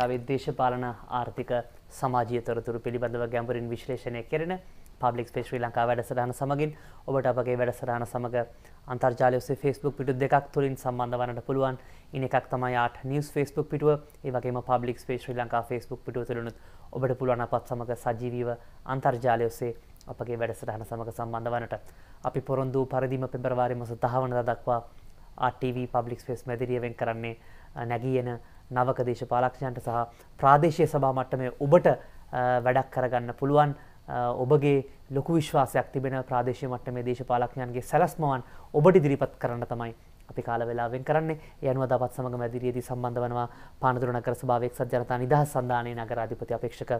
ලංකාවේ දේශපාලන ආර්ථික සමාජීය තොරතුරු පිළිබඳව ගැඹුරින් විශ්ලේෂණය කෙරෙන පබ්ලික් ස්පේස් ශ්‍රී ලංකා වැඩසටහන සමගින් ඔබට අපගේ වැඩසටහන සමග අන්තර්ජාලය ඔස්සේ Facebook පිටු දෙකක් තුලින් සම්බන්ධ වන්නට පුළුවන්. ඉන් එකක් තමයි ආට් නිවුස් Facebook පිටුව. ඒ වගේම public space Sri Lanka Facebook පිටුව තුලිනුත් ඔබට පුළුවන් අපත් සමග සජීවීව අන්තර්ජාලය ඔස්සේ අපගේ වැඩසටහන සමග සම්බන්ධ වන්නට. අපි පොරොන්දු පරිදිම පෙබරවාරි මාස 10 වනදා දක්වා RTV පබ්ලික් ස්පේස් මැදිරිය වෙන් කරන්නේ නැගී එන නවක දේශපාලක්ෂයන්ට සහ ප්‍රාදේශීය සභා මට්ටමේ ඔබට වැඩක් කරගන්න පුළුවන් ඔබගේ ලොකු විශ්වාසයක් තිබෙන ප්‍රාදේශීය මට්ටමේ දේශපාලඥයන්ගේ සැලැස්මවන් ඔබට ඉදිරිපත් කරන්න තමයි අපි කාල වේලාවෙන් කරන්නේ. ඒ අනුව දවස් සමග මැදිරියේදී සම්බන්ධ වෙනවා පානදුර නගර සභාවේ එක්සත් ජනතා නිදහස් සන්ධානයේ නගරාධිපති අපේක්ෂක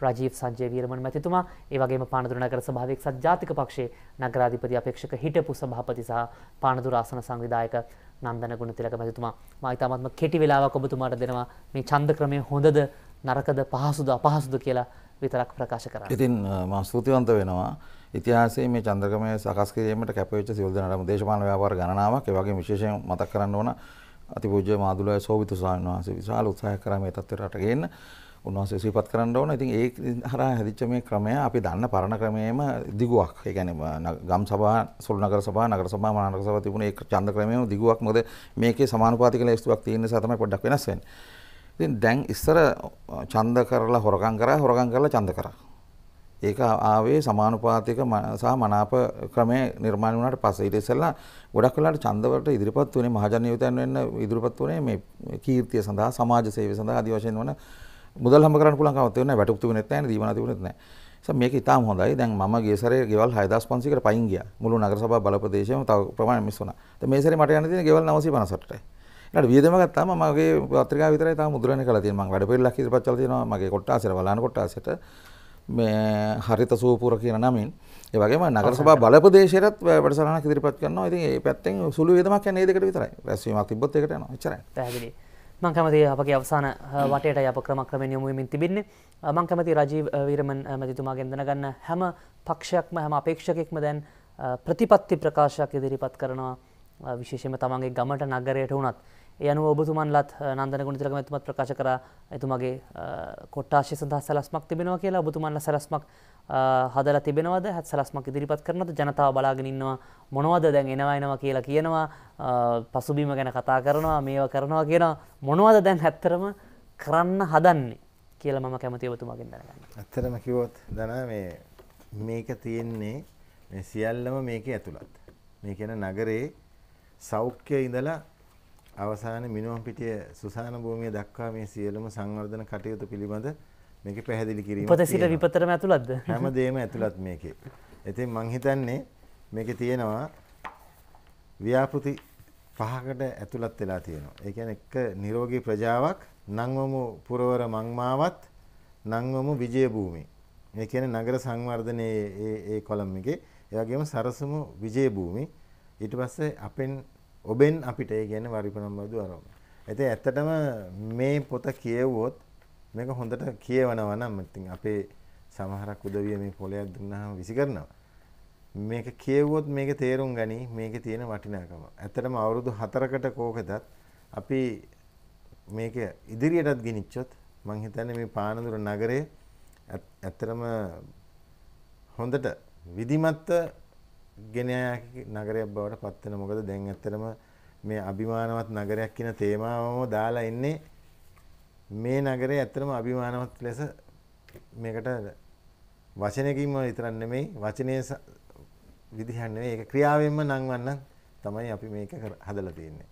රජීව් සංජය වීරමන් මැතිතුමා ඒ වගේම පානදුර නගර සභාවේ එක්සත් ජාතික පක්ෂයේ නගරාධිපති අපේක්ෂක හිටපු සභාපති සහ පානදුර ආසන සංවිධායක නන්දන ගුණතිලක මැතිතුමා මා ඉතාමත්ම කෙටි වෙලාවක් ඔබතුමාට දෙනවා මේ ඡන්ද ක්‍රමය හොඳද නරකද පහසුද අපහසුද කියලා විතරක් ප්‍රකාශ කරන්න. ඉතින් මා ස්තුතිවන්ත වෙනවා. ඉතිහාසයේ මේ චන්ද්‍රකමය සකස් කිරීමට කැපවෙච්ච සියලු දෙනාටම දේශපාලන ව්‍යාපාර ගණනාවක් ඒ වගේම විශේෂයෙන් මතක් කරන්න ඕන අතිපූජ්‍ය මාදුලය සෝවිතු ස්වාමීන් වහන්සේ විශාල උත්සාහයක් කරා මේ තත්ත්වයට ගේන්න. උන්වහන්සේ සිහිපත් කරන්න ඕන. ඉතින් ඒ හරහා හැදිච්ච මේ ක්‍රමය අපි දන්න පරණ ක්‍රමයේම දිගුවක්. ඒ කියන්නේ ගම් සභා, සුළු නගර සභා, නගර සභා, මහා නගර සභා තිබුණේ ඒ ඡන්ද ක්‍රමයේම දිගුවක්. මොකද මේකේ සමානුපාතික ලැයිස්තුවක් තියෙන නිසා තමයි පොඩ්ඩක් වෙනස් වෙන්නේ. ඉතින් දැන් ඉස්සර ඡන්ද කරලා හොරකම් කරා හොරකම් කරලා ඡන්ද කරා. ඒක ආවේ සමානුපාතික සහ මනාප ක්‍රමය නිර්මාණය වුණාට පස්සේ ඊට ඉස්සෙල්ලා ගොඩක් වෙලාවට ඡන්ද වලට ඉදිරිපත් වුණේ මහජන යුතයන් වෙන්න ඉදිරිපත් වුණේ මේ කීර්තිය සඳහා සමාජ සේවය සඳහා ආදී වශයෙන් වන මුදල් හම්බ කරන්න පුළුවන් කමක් තියෙන්නේ නැහැ වැටුප් තිබුණෙත් නැහැ දීවනා තිබුණෙත් නැහැ. නිසා මේක ඉතාම හොඳයි. දැන් මම ගිය සැරේ ගෙවල් 6500කට පයින් ගියා. මුළු නගර සභා බල ප්‍රදේශයේම තව ප්‍රමාණයක් මිස් වුණා. දැන් මේ සැරේ මට යන්න තියෙන ගෙවල් 958ටයි. ඊට වියදම ගත්තාම මගේ පත්‍රිකාව විතරයි තාම මුද්‍රණය කරලා තියෙනවා. මම වැඩ පිළිලක් ඉදිරිපත් කරලා තියෙනවා. මගේ කොට්ටාසෙට වලාන කොට්ටාසෙට මේ හරිත සූපුර කියන නමින් ඒ වගේම නගර සභා බල ප්‍රදේශයටත් වැඩසටහනක් ඉදිරිපත් කරනවා. ඉතින් ඒ පැත්තෙන් සුළු වියදමක් යන්නේ ඒ දෙකට විතරයි. රැස්වීමක් තිබ්බොත් ඒකට යනවා. එච්චරයි. පැහැදිලි. මං කැමති අපගේ අවසාන වටයට අප ක්‍රමක්‍රමයෙන් යොමු වෙමින් තිබෙන්නේ. මං කැමති රජීව් වීරමන් මැතිතුමාගෙන් දැනගන්න හැම පක්ෂයක්ම හැම අපේක්ෂකෙක්ම දැන් ප්‍රතිපත්ති ප්‍රකාශයක් ඉදිරිපත් කරනවා විශේෂයෙන්ම තමන්ගේ ගමට නගරයට වුණත් ඒ අනුව ඔබතුමන්ලත් නන්දන ගුණතිලක මැතිතුමත් ප්‍රකාශ කරා එතුමගේ කොට්ටාශය සඳහා සැලස්මක් තිබෙනවා කියලා ඔබතුමන්ලා සැලස්මක් හදලා තිබෙනවද හැත් සැලස්මක් ඉදිරිපත් කරනවද ජනතාව බලාගෙන ඉන්නවා මොනවද දැන් එනවා එනවා කියලා කියනවා පසුබිම ගැන කතා කරනවා මේවා කරනවා කියනවා මොනවද දැන් ඇත්තරම කරන්න හදන්නේ කියලා මම කැමති ඔබතුමාගෙන් දැනගන්න. ඇත්තටම කිව්වොත් දන මේ මේක තියෙන්නේ මේ සියල්ලම මේකේ ඇතුළත්. මේ කියන නගරේ සෞඛ්‍ය ඉඳලා අවසාන මිනුවම් පිටිය සුසාන භූමිය දක්වා මේ සියලුම සංවර්ධන කටයුතු පිළිබඳ මේක පැහැදිලි කිරීම උපත සිට විපතරම ඇතුළත්ද හැම දේම ඇතුළත් මේකේ. ඉතින් මං හිතන්නේ මේකේ තියෙනවා ව්‍යාපෘති පහකට ඇතුළත් වෙලා තියෙනවා. ඒ කියන්නේ එක නිරෝගී ප්‍රජාවක් නංවමු පුරවර මංමාවත් නංවමු විජය භූමි. මේ කියන්නේ නගර සංවර්ධනයේ ඒ ඒ කොලම් එකේ ඒ වගේම සරසමු විජය භූමි. ඊට පස්සේ අපෙන් ඔබෙන් අපිට ඒ කියන්නේ වරිපනම් බදු අරම. ඉතින් ඇත්තටම මේ පොත කියවුවොත් මේක හොඳට කියවනවා නම් ඉතින් අපේ සමහරක් උදවිය මේ පොලයක් දුන්නාම විසි කරනවා. මේක කියවුවොත් මේක තේරුම් ගනි මේකේ තියෙන වටිනාකම. ඇත්තටම අවුරුදු 4කට කෝකදත් අපි මේක ඉදිරියටත් ගෙනිච්චොත් මං හිතන්නේ මේ පානදුර නගරේ ඇත්තටම හොඳට විධිමත්ව ගෙන නගරයක් බවට පත් වෙන මොකද දැන් ඇත්තටම මේ අභිමානවත් නගරයක් කියන තේමාවම දාලා ඉන්නේ මේ නගරේ ඇත්තටම අභිමානවත් ලෙස මේකට වචනයකින්ම විතරක් නෙමෙයි වචනයේ විදිහක් නෙමෙයි ඒක ක්‍රියාවෙන්ම නංවන්න තමයි අපි මේක හදලා තියෙන්නේ.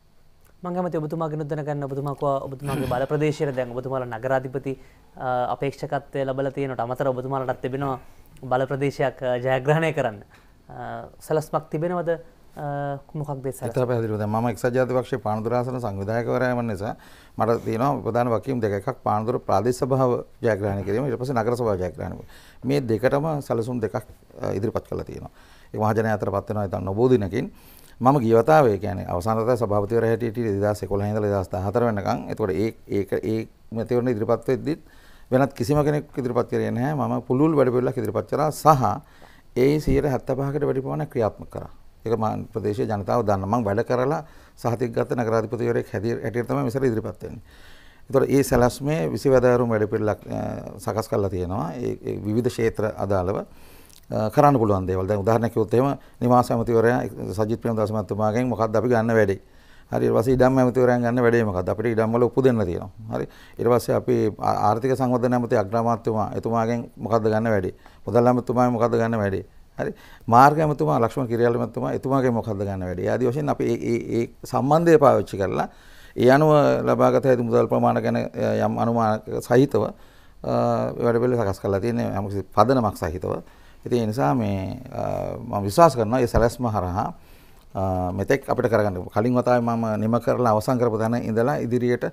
මම කැමති ඔබතුමාගෙනුත් දැනගන්න ඔබතුමා කෝ ඔබතුමාගේ බල ප්‍රදේශයේ දැන් ඔබතුමාලා නගරාධිපති අපේක්ෂකත්වය ලැබලා තියෙනට අමතරව ඔබතුමාලටත් තිබෙනවා බල ප්‍රදේශයක් ජයග්‍රහණය කරන්න. සැලස්මක් තිබෙනවද මොකක් දෙස තර පැදිලු ම එක් ජාතිපක්ෂ පානදුරාසන සංවිධායකවරයම නිසා මට තියෙනවා ප්‍රධාන වකීම් දෙකක් පානදුර ප්‍රාදේශ භාව ජයග්‍රහණ කිරීම ඊට පස්සේ නගර සභාව ජයග්‍රහණය මේ දෙකටම සැලසුම් දෙකක් ඉදිරිපත් කරලා තියෙනවා. ඒ මහජනය අතර පත් වෙනවා ඉතින් නොබෝ දිනකින් මම ගියවතාවේ කියන්නේ අවසානතය සභාපතිවර හැටියට 2011 ඉඳලා 2014 වෙනකන් එතකොට ඒ ඒක ඒ මැතිවරණ ඉදිරිපත් වෙද්දිත් වෙනත් කිසිම කෙනෙක් ඉදිරිපත් කරේ නැහැ. මම පුළුල් වැඩ පිළිවෙලක් ඉදිරිපත් කරා සහ ඒ 175කට වැඩි ප්‍රමාණයක් ක්‍රියාත්මක කරා. ඒක මම ප්‍රදේශීය ජනතාව දන්න. මම වැඩ කරලා සහතික ගත නගරාධිපතිවරයෙක් හැටියට තමයි මෙසර ඉදිරිපත් වෙන්නේ. එතකොට ඒ සැලැස්මේ විසිවැදෑරුම් වැඩපිළිවෙලක් සකස් කරලා තියෙනවා. ඒ විවිධ ක්ෂේත්‍ර අදාළව කරන්න පුළුවන් දේවල්. දැන් උදාහරණයක් කිව්වොත් එහෙම නිවාස ඇමතිවරයා සජිත් ප්‍රේමදාස මහත්මයාගෙන් මොකක්ද අපි ගන්න වැඩේ? හරි ඊට පස්සේ ඉඩම් ඇමතිවරයන් ගන්න වැඩේ මොකක්ද? අපිට ඉඩම් වල උපු දෙන්න තියෙනවා. හරි ඊට පස්සේ අපි ආර්ථික සංවර්ධන ඇමති අග්‍රාමාත්‍යතුමා එතුමාගෙන් මොකක්ද ගන්න වැඩේ? මුදල් ඇමතිතුමාගෙන් මොකක්ද ගන්න වැඩේ? හරි මාර්ග ඇමතුමා ලක්ෂ්මණ කිරියාල ඇමතුමා එතුමාගෙන් මොකක්ද ගන්න වැඩේ? ආදී වශයෙන් අපි ඒ ඒ සම්බන්ධය පාවිච්චි කරලා ඒ අනුව ලබාගත හැකි මුදල් ප්‍රමාණ ගැන යම් අනුමාන සහිතව වැඩ පිළිවෙල සකස් කරලා තියෙන යම්කිසි පදනමක් සහිතව. ඉතින් ඒ නිසා මේ මම විශ්වාස කරනවා මේ සැලැස්ම හරහා මෙතෙක් අපිට කරගන්න කලින් වතාවේ මම නිම කරලා අවසන් කරපු තැන ඉඳලා ඉදිරියට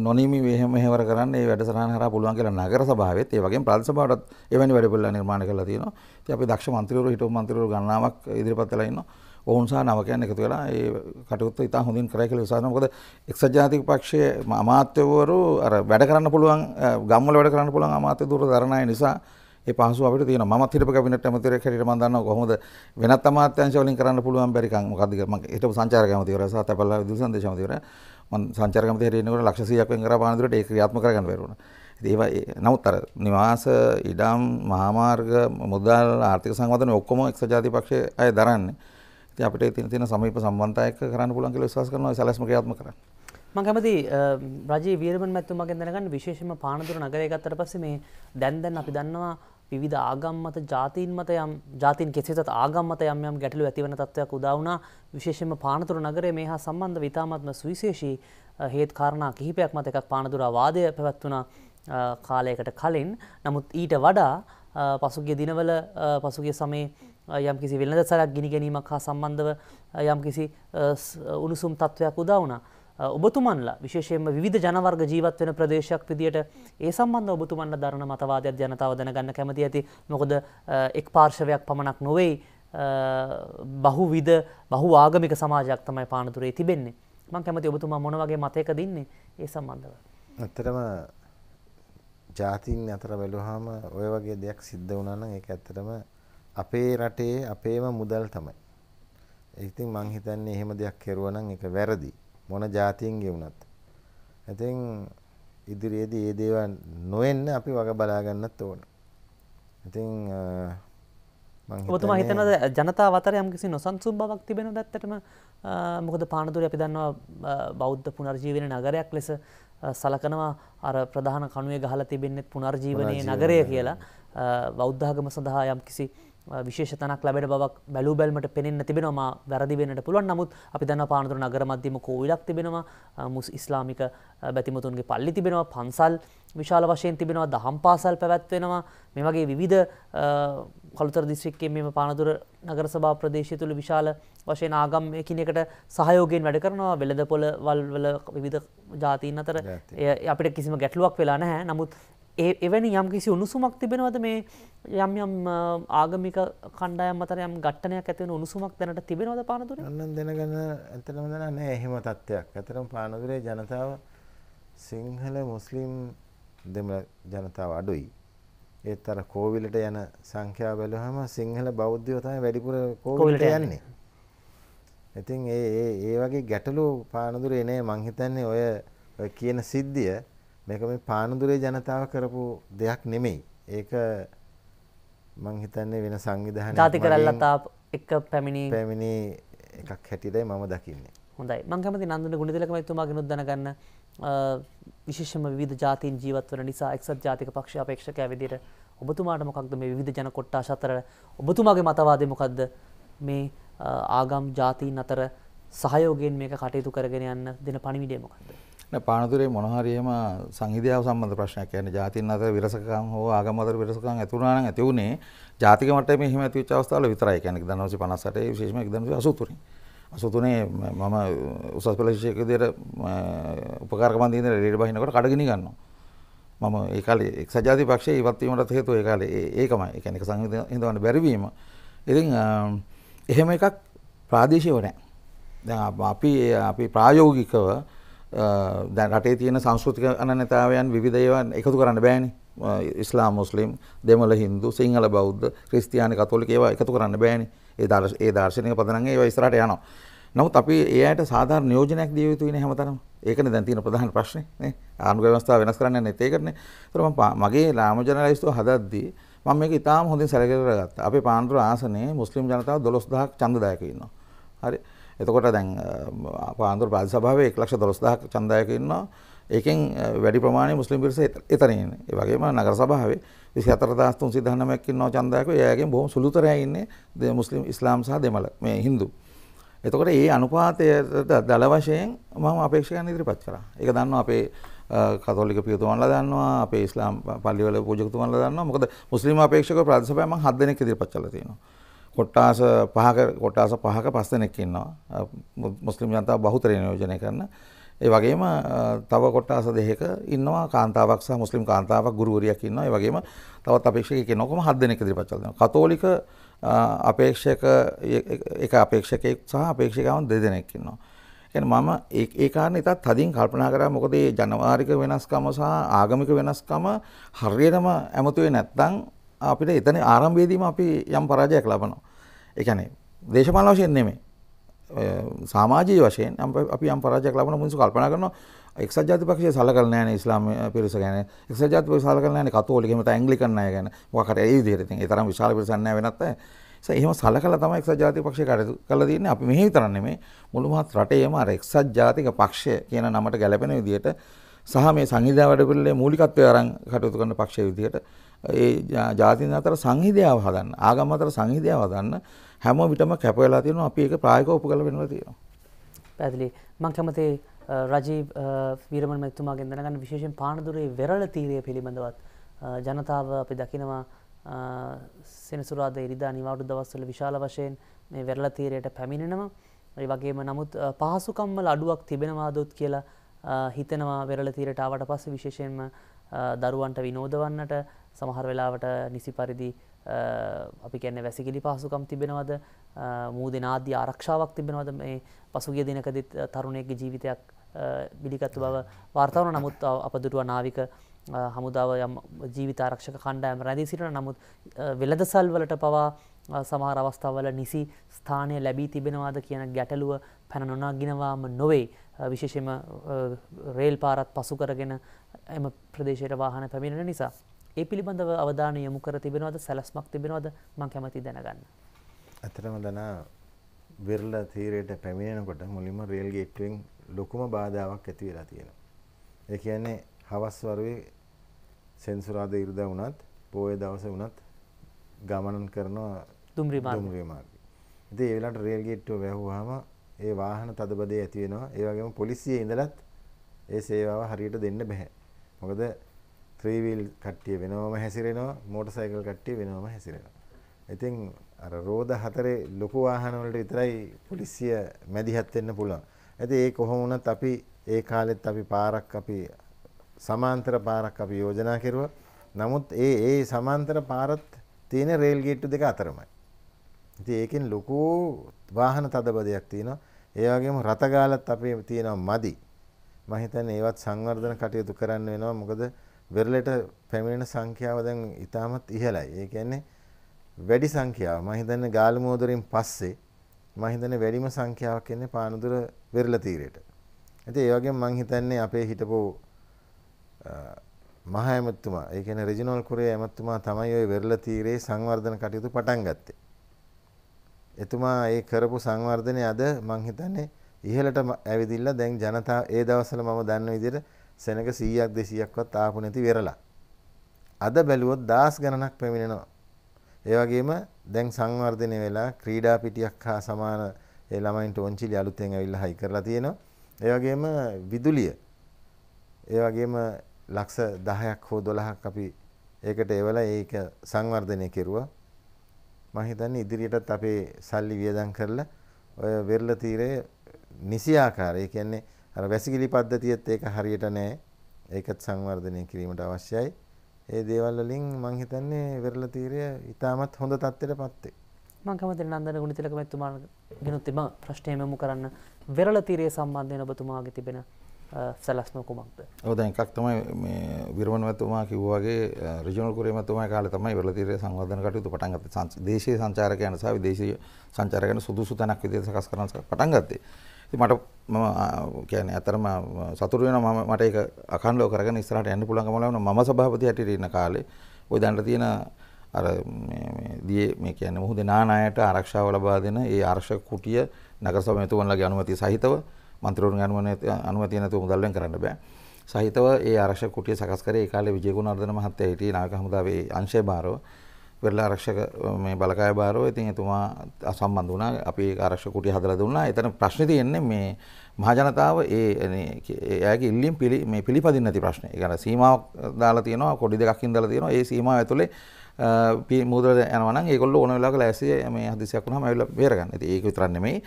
නොනීමි මෙහෙවර කරන්න මේ වැඩසටහන හරහා පුළුවන් කියලා නගර සභාවෙත් ඒ වගේම ප්‍රාදේශ සභාවටත් එවැනි වැඩ පිළිවෙල නිර්මාණය කරලා තියෙනවා. ඉතින් අපි දක්ෂ මන්ත්‍රීවරු හිටපු මන්ත්‍රීවරු ගණනාවක් ඉදිරිපත් වෙලා ඉන්නවා. ඔවුන් සහ නවකයන් එකතු වෙලා ඒ කටයුත්ත ඉතා හොඳින් කරයි කියලා විශ්වාස කරනවා. මොකද එක්සත් ජාතික පක්ෂයේ අමාත්‍යවරු අර වැඩ කරන්න පුළුවන් ගම්වල වැඩ කරන්න පුළුවන් අමාත්‍ය දුර දරණ අය නිසා ඒ පහසුව අපිට තියෙනවා. මමත් හිටපු කැබිනට් ඇමතිවරයෙක් හැටියට මම දන්නවා කොහොමද වෙනත් අමාත්‍යාංශ වලින් කරන්න පුළුවන් බැරිකම් මොකද්ද කියලා. මම හිටපු සංචාරක ඇමතිවරයා සහ තැපල්ලා විදුලි සංදේශ ඇමතිවරයා මම සංචාරක ඇමති හැටියට ඉන්නකොට ලක්ෂ 100ක් වෙන් කරා පානදුරට ඒක ක්‍රියාත්මක කරගන්න බැරි වුණා. ඒවා නමුත් අර නිවාස ඉඩම් මහාමාර්ග මුදල් ආර්ථික සංවර්ධන ඔක්කොම එක්සත් ජාතික පක්ෂයේ අය දරන්නේ. ඉතින් අපිට තියෙන තියෙන සමීප සම්බන්ධතා එක්ක කරන්න පුළුවන් කියලා විශ්වාස කරනවා සැලැස්ම ක්‍රියාත්මක කරන්න. මම කැමති රජයේ වීරමන් මැතිතුමාගෙන් දැනගන්න විශේෂයෙන්ම පානදුර නගරය ගත්තට පස්සේ මේ දැන් දැන් අපි දන්නවා විවිධ ආගම් මත ජාතීන් මත යම් ජාතීන් කෙසේතත් ආගම් මත යම් යම් ගැටලු ඇතිවන තත්ත්වයක් උදා වුණා විශේෂයෙන්ම පානදුර නගරය මේ හා සම්බන්ධ ඉතාමත්ම සුවිශේෂී හේත් කාරණා කිහිපයක් මත එකක් පානදුර වාදය පැවැත්වුණා කාලයකට කලින් නමුත් ඊට වඩා පසුගිය දිනවල පසුගිය සමේ යම් කිසි වෙළඳ සරක් ගිනි ගැනීමක් හා සම්බන්ධව යම් කිසි උණුසුම් තත්ත්වයක් උදා වුණා. ඔබතුමන්ලා විශේෂයෙන්ම විවිධ ජනවර්ග ජීවත් වෙන ප්‍රදේශයක් විදියට ඒ සම්බන්ධ ඔබතුමන්ලා දරන මතවාදයක් ජනතාව දැනගන්න කැමති ඇති. මොකද එක් පාර්ශවයක් පමණක් නොවේ බහුවිධ බහු ආගමික සමාජයක් තමයි පානතුරේ තිබෙන්නේ. මම කැමති ඔබතුමා මොන වගේ මතයක දින්නේ ඒ සම්බන්ධව. ඇත්තටම ජාතීන් අතර බැලුවාම ඔය වගේ දෙයක් සිද්ධ වුණා නම් ඒක ඇත්තටම අපේ රටේ අපේම මුදල් තමයි. ඉතින් මං හිතන්නේ එහෙම දෙයක් කෙරුවා නම් ඒක වැරදි. මොන જાතියින්ගේ වුණත්. ඉතින් ඉදිරියේදී මේ දේවල් නොවෙන්න අපි වග බලා ගන්නත් ඕන. ඉතින් මම ඔබතුමා හිතනද ජනතාව අතර යම්කිසි නොසන්සුන් බවක් තිබෙනවද ඇත්තටම මොකද පානදුරේ අපි දන්නවා බෞද්ධ පුනර්ජීවන නගරයක් ලෙස සලකනවා අර ප්‍රධාන කණුවේ ගහලා තිබෙන්නේ පුනර්ජීවනයේ නගරය කියලා බෞද්ධාගම සඳහා යම්කිසි විශේෂ තනක් ලැබෙන බවක් බැලූ බැල්මට පෙනෙන්න තිබෙනවා. වැරදි වෙන්නට පුළුවන්. නමුත් අපි දන්නවා පානදුර නගර මධ්‍යම කෝවිලක් තිබෙනවා. මුස් ඉස්ලාමික බැතිමතුන්ගේ පල්ලි තිබෙනවා. පන්සල් විශාල වශයෙන් තිබෙනවා. දහම් පාසල් පැවැත්වෙනවා. මේ වගේ විවිධ කළුතර දිස්ත්‍රික්කයේ මෙම පානදුර නගර සභා ප්‍රදේශය තුළ විශාල වශයෙන් ආගම් එකිනෙකට සහයෝගයෙන් වැඩ කරනවා. වෙළඳපොළ වල විවිධ ජාතීන් අතර අපිට කිසිම ගැටලුවක් වෙලා නැහැ. නමුත් එවැනි යම් කිසි උණුසුමක් තිබෙනවද මේ යම් යම් ආගමික කණ්ඩායම් අතර යම් ඝට්ටනයක් ඇති වෙන උණුසුමක් දැනට තිබෙනවද පානදුරේ? අන්න දැනගන්න ඇත්තටම දැන නැහැ එහෙම තත්ත්වයක්. ඇත්තටම පානදුරේ ජනතාව සිංහල මුස්ලිම් දෙමළ ජනතාව අඩුයි. ඒත් අර කෝවිලට යන සංඛ්‍යාව බැලුවම සිංහල බෞද්ධයෝ තමයි වැඩිපුර කෝවිලට යන්නේ. ඉතින් ඒ ඒ ඒ වගේ ගැටලු පානදුරේ නේ මං හිතන්නේ ඔය කියන සිද්ධිය මේක මේ පානදුරේ ජනතාව කරපු දෙයක් නෙමෙයි. ඒක මං හිතන්නේ වෙන සංවිධානයක් ජාති කරල්ලතා එක්ක පැමිණි පැමිණි එකක් හැටියටයි මම දකින්නේ. හොඳයි. මං කැමති නන්දන ගුණතිලක මහත්මයාගෙනුත් දැනගන්න විශේෂම විවිධ ජාතීන් ජීවත් වන නිසා එක්සත් ජාතික පක්ෂ අපේක්ෂකයා විදිහට ඔබතුමාට මොකක්ද මේ විවිධ ජන කොට්ටාස අතර ඔබතුමාගේ මතවාදය මොකක්ද මේ ආගම් ජාතීන් අතර සහයෝගයෙන් මේක කටයුතු කරගෙන යන්න දෙන පණිවිඩය මොකක්ද? පානතුරේ මොනහරියම සංහිධාව සම්බන්ධ ප්‍රශ්නයක් කියන්නේ ජාතින් අතර විරසකම් හෝ ආගම අතර විරසකම් ඇති වුණා නම් ඇති වුණේ ජාතික මට්ටමේ එහෙම ඇති වෙච්ච අවස්ථාවල විතරයි. කියන්නේ 1958 විශේෂයෙන්ම 1983. 83 මම උසස් පෙළ ශිෂ්‍යයෙක් විදිහට උපකාරක මන්දිරේ ඉඳලා රේඩ් බහිනකොට කඩගිනි ගන්නවා. මම ඒ කාලේ එක්සත් ජාතික පක්ෂයේ ඉවත් වීමට හේතුව ඒ කාලේ ඒකමයි. ඒ කියන්නේ සංහිඳවන්න බැරි වීම. ඉතින් එහෙම එකක් ප්‍රාදේශීයව නැහැ. දැන් අපි අපි ප්‍රායෝගිකව දැන් රටේ තියෙන සංස්කෘතික අනන්‍යතාවයන් විවිධ ඒවා එකතු කරන්න බෑනේ. ඉස්ලාම් මුස්ලිම් දෙමළ හින්දු සිංහල බෞද්ධ ක්‍රිස්තියානි කතෝලික ඒවා එකතු කරන්න බෑනේ. ඒ ඒ දාර්ශනික පදනම් ඒවා ඉස්සරහට යනවා. නමුත් අපි ඒ අයට සාධාරණ නියෝජනයක් දිය යුතුයි නේ හැමතැනම. ඒකනේ දැන් තියෙන ප්‍රධාන ප්‍රශ්නේ නේ. ආණ්ඩුව ව්‍යවස්ථාව වෙනස් කරන්න යන්නේ ඒකනේ. ඒතර මම මගේ රාම ජනරලිස්තුව හදද්දී මම මේක ඉතාම හොඳින් සැලකලා ගත්තා. අපේ පාන්දුර ආසනයේ මුස්ලිම් ජනතාව 12000ක් ඡන්දදායක ඉන්නවා. හරි. එතකොට දැන් පාන්දුර ප්‍රාදේශ සභාවේ 112000ක් ඡන්දදායක ඉන්නවා. ඒකෙන් වැඩි ප්‍රමාණය මුස්ලිම් පිරිස එතන ඉන්නේ. ඒ වගේම නගර සභාවේ 24319ක් ඉන්නවා ඡන්දදායක. එයාගෙන් බොහොම සුළුතරයක් ඉන්නේ මුස්ලිම් ඉස්ලාම් සහ දෙමළ මේ හින්දු. එතකොට ඒ අනුපාතයට දල වශයෙන් මම අපේක්ෂකයන් ඉදිරිපත් කරා. ඒක දන්නවා අපේ කතෝලික පියතුමන්ලා දන්නවා අපේ ඉස්ලාම් පල්ලිවල පූජකතුමන්ලා දන්නවා. මොකද මුස්ලිම් අපේක්ෂක ප්‍රාදේශ මම හත් දෙනෙක් ඉදිරිපත් කරලා තියෙනවා. කොට්ටාස පහක කොට්ටාස පහක පස් දෙනෙක් ඉන්නවා. මුස්ලිම් ජනතාව බහුතරය නියෝජනය කරන. ඒ වගේම තව කොට්ටාස දෙකක ඉන්නවා කාන්තාවක් සහ මුස්ලිම් කාන්තාවක් ගුරුවරියක් ඉන්නවා. ඒ වගේම තවත් අපේක්ෂකයෙක් ඉන්නවා. කොහොම හත් දෙනෙක් ඉදිරිපත් කරලා තියෙනවා. කතෝලික අපේක්ෂක එක අපේක්ෂකයෙක් සහ අපේක්ෂිකාවන් දෙදෙනෙක් ඉන්නවා. කියන්නේ මම ඒ කාරණේ ඉතත් තදින් කල්පනා කරා මොකද මේ ජනවාරික වෙනස්කම සහ ආගමික වෙනස්කම හරියටම ඇමතුවේ නැත්නම් අපිට එතන ආරම්භයේදීම අපි යම් පරාජයක් ලබනවා. ඒ කියන්නේ දේශපාලන වශයෙන් නෙමෙයි. සමාජීය වශයෙන් අපි යම් පරාජයක් ලබන මිනිස්සු කල්පනා කරනවා එක්සත් ජාතිපක්ෂය සලකලා නැහැ ඉස්ලාම පිරිස ගැන. එක්සත් ජාතිපක්ෂය සලකලා නැහැ කතෝලික එහෙම නැත්නම් ඇන්ග්ලිකන් අය ගැන. මොකක් හරි ඒ විදිහට ඉතින් ඒ තරම් විශාල පිරිසක් නැහැ වෙනත් අය. ඒ එහෙම සලකලා තමයි එක්සත් ජාතිපක්ෂය කටයුතු කරලා තියෙන්නේ. අපි මෙහෙ විතරක් නෙමෙයි මුළු මහත් රටේම අර එක්සත් ජාතික පක්ෂය කියන නමට ගැලපෙන විදිහට සහ මේ සංහිඳා වැඩපිළිවෙලේ මූලිකත්වය අරන් කටයුතු කරන පක්ෂය විදිහට ඒ ජාතීන් අතර සංහිඳියාව හදන්න ආගම් අතර සංහිඳියාව හදන්න හැම විටම කැප වෙලා තියෙනවා අපි ඒක ප්‍රායෝගිකව ඔප්පු කරලා වෙනවා තියෙනවා. පැහැදිලි. මම කැමති රජීව් වීරමන් මැතිතුමාගෙන් දැනගන්න විශේෂයෙන් පානදුරේ වෙරළ තීරය පිළිබඳවත් ජනතාව අපි දකිනවා සෙනසුරාද ඉරිදා නිවාඩු දවස්වල විශාල වශයෙන් මේ වෙරළ තීරයට පැමිණෙනවා. ඒ වගේම නමුත් පහසුකම්වල අඩුවක් තිබෙනවාදොත් කියලා හිතනවා වෙරළ තීරයට ආවට පස්සේ විශේෂයෙන්ම දරුවන්ට විනෝදවන්නට සමහර වෙලාවට නිසි පරිදි අපි කියන්නේ වැසිකිලි පහසුකම් තිබෙනවද? මූදනාදී ආරක්ෂාවක් තිබෙනවද? මේ පසුගිය දිනකදීත් තරුණයෙක්ගේ ජීවිතයක් බිලිගත්තු බව වාර්තාවන නමුත් අපදුරුව නාවික හමුදාව යම් ජීවිත ආරක්ෂක කණ්ඩායම රැඳී සිටින නමුත් වෙළඳසල් වලට පවා සමහර අවස්ථාවල නිසි ස්ථානය ලැබී තිබෙනවාද කියන ගැටලුව පැන නොනාගිනවාම නොවේ. විශේෂම රේල් පාරත් පසු කරගෙන එම ප්‍රදේශයට වාහන පැමිණෙන නිසා. ඒ පිළිබඳව අවධානය යොමු කර තිබෙනවද සැලස්මක් තිබෙනවද මං කැමති දැනගන්න. ඇතරම දනා වෙරල තීරයට පැමිණෙනකොට මුලින්ම රේල් ගේට්ටුවෙන් ලොකුම බාධාවක් ඇති වෙලා තියෙනවා. ඒ කියන්නේ හවස් වරුවේ සෙන්සුරාදා ඉරිදා වුණත් පොයේ දවසේ වුණත් ගමනන් මාර්ගය. දුම්රිය මාර්ගය. ඉතින් ඒ වෙලාවට රේල් ගේට්ටුව වැහුවාම ඒ වාහන තදබදේ ඇති වෙනවා. ඒ වගේම පොලිසියේ ඉඳලත් ඒ සේවාව හරියට දෙන්න බෑ. මොකද ත්‍රී වීල් කට්ටිය වෙනවම හැසිරෙනවා, මෝටර් සයිකල් කට්ටිය වෙනවම හැසිරෙනවා. ඉතින් අර රෝද හතරේ ලොකු වාහන වලට විතරයි පොලිසිය මැදිහත් වෙන්න පුළුවන්. ඉතින් ඒ කොහොම වුණත් අපි ඒ කාලෙත් අපි පාරක් අපි සමාන්තර පාරක් අපි යෝජනා කෙරුවා. නමුත් ඒ ඒ සමාන්තර පාරත් තියෙන රේල් ගේට්ටු දෙක අතරමයි. ඉතින් ඒකෙන් ලොකු වාහන තදබදයක් තියෙනවා. ඒ වගේම රත ගාලත් අපේ තියෙනවා මදි. මම හිතන්නේ ඒවත් සංවර්ධන කටයුතු කරන්න වෙනවා. මොකද වෙරළට පැමිණෙන සංඛ්‍යාව දැන් ඉතාමත් ඉහළයි. ඒ කියන්නේ වැඩි සංඛ්‍යාව. මම හිතන්නේ ගාලු මෝදරින් පස්සේ මම හිතන්නේ වැඩිම සංඛ්‍යාවක් එන්නේ පානදුර වෙරළ තීරයට. ඉතින් ඒ වගේම මම හිතන්නේ අපේ හිටපු මහ ඇමතුමා ඒ කියන්නේ රිජිනල් කුරේ ඇමතුමා තමයි ওই වෙරළ තීරේ සංවර්ධන කටයුතු පටන් ගත්තේ. එතුමා ඒ කරපු සංවර්ධනය අද මං හිතන්නේ ඉහළට ඇවිදින්න දැන් ජනතා ඒ දවස්වල මම දන්න විදිහට සෙනග 100ක් 200ක්වත් ආපු නැති වෙරළා. අද බැලුවොත් දහස් ගණනක් පැමිණෙනවා. ඒ වගේම දැන් සංවර්ධනය වෙලා ක්‍රීඩා පිටියක් හා සමාන ඒ ළමයින්ට ඔන්චිලි අලුතෙන් ඇවිල්ලා හයි කරලා තියෙනවා. ඒ වගේම විදුලිය. ඒ වගේම ලක්ෂ 10ක් හෝ 12ක් අපි ඒකට එවලා ඒක සංවර්ධනය කෙරුවා. මම හිතන්නේ ඉදිරියටත් අපේ සල්ලි වියදම් කරලා ඔය වෙරළ තීරයේ නිසි ආකාරය කියන්නේ අර වැසිකිලි පද්ධතියත් ඒක හරියට නැහැ. ඒකත් සංවර්ධනය කිරීමට අවශ්‍යයි. ඒ දේවල් වලින් මම හිතන්නේ වෙරළ තීරය ඉතාමත් හොඳ තත්ත්වයටපත් වේ. මම කැමති නන්දන ගුණතිලක මැතිතුමාගෙනුත් එම ප්‍රශ්නය මෙමු කරන්න වෙරළ තීරය සම්බන්ධයෙන් ඔබතුමාගේ තිබෙන සැලස්ම කුමක්ද. ඔව් දැන් එකක් තමයි මේ විරමණ මැතිතුමා කිව්වා වගේ රිජනල් කුරිය මැතිතුමා කාලේ තමයි වෙරළතීරයේ සංවර්ධන කටයුතු පටන් ගත්තේ. දේශීය සංචාරකයන් සහ විදේශීය සංචාරකයන් සුදුසු තැනක් විදිහට සකස් කරන්න පටන් ගත්තේ. ඉතින් මට මම කියන්නේ අතරම සතුටු වෙනවා මම මට ඒක අඛණ්ඩව කරගෙන ඉස්සරහට යන්න පුළුවන්කම ලැබුණා. මම සභාපති හැටියට ඉන්න කාලේ ওই දැනට තියෙන අර මේ දියේ මේ කියන්නේ මොහොතේ නානායට ආරක්ෂාව ලබා දෙන ඒ ආරක්ෂක කුටිය නගර සභාව මෙතුමන්ලගේ අනුමැතිය සහිතව මන්ත්‍රීවරුන්ගේ අනුමැතිය නැතුව මුදල් වෙන් කරන්න බෑ. සහිතව ඒ ආරක්ෂක කුටිය සකස් කරේ ඒ කාලේ විජේගුණවර්ධන මහත්තයා හිටියේ නාවික හමුදාවේ අංශය භාරව වෙරළ ආරක්ෂක මේ බලකාය භාරව ඉතින් එතුමා සම්බන්ධ වුණා අපි ආරක්ෂක කුටිය හදලා දුන්නා. එතන ප්‍රශ්නේ තියෙන්නේ මේ මහජනතාව ඒ එයාගේ ඉල්ලීම් පිළි මේ පිළිපදින්න නැති ප්‍රශ්නේ. ඒ කියන්නේ සීමාවක් දාලා තියෙනවා කොඩි දෙකක් ඉඳලා තියෙනවා. ඒ සීමාව ඇතුලේ මුදල යනවා නම් ඒගොල්ලෝ ඕන වෙලාවක ලෑස්ති මේ හදිසියක් වුණාම ඇවිල්ලා බේරගන්න. ඉතින් ඒක විතරක් නෙමෙයි